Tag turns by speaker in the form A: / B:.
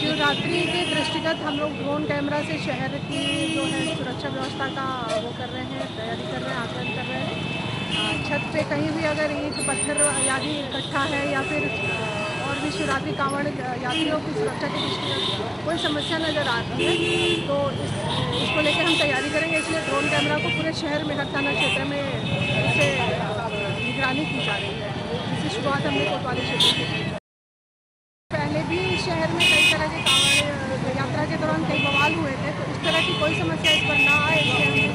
A: शिवरात्रि के दृष्टिगत हम लोग ड्रोन कैमरा से शहर की जो है सुरक्षा व्यवस्था का वो कर रहे हैं, तैयारी कर रहे हैं, आकलन कर रहे हैं। छत पे कहीं भी अगर ईट पत्थर आदि इकट्ठा है या फिर और भी शिवरात्रि कांवड़ यात्रियों की सुरक्षा के दृष्टिगत कोई समस्या नज़र आ रही है तो इस, इसको लेकर हम तैयारी करेंगे। इसलिए ड्रोन कैमरा को पूरे शहर में, हर थाना क्षेत्र में इसे निगरानी की जा रही है। इसकी शुरुआत हमने कोतवाली क्षेत्र की। भी में कई तरह के यात्रा के दौरान कई बवाल हुए थे तो इस तरह की कोई समस्या इस पर ना आए, इसलिए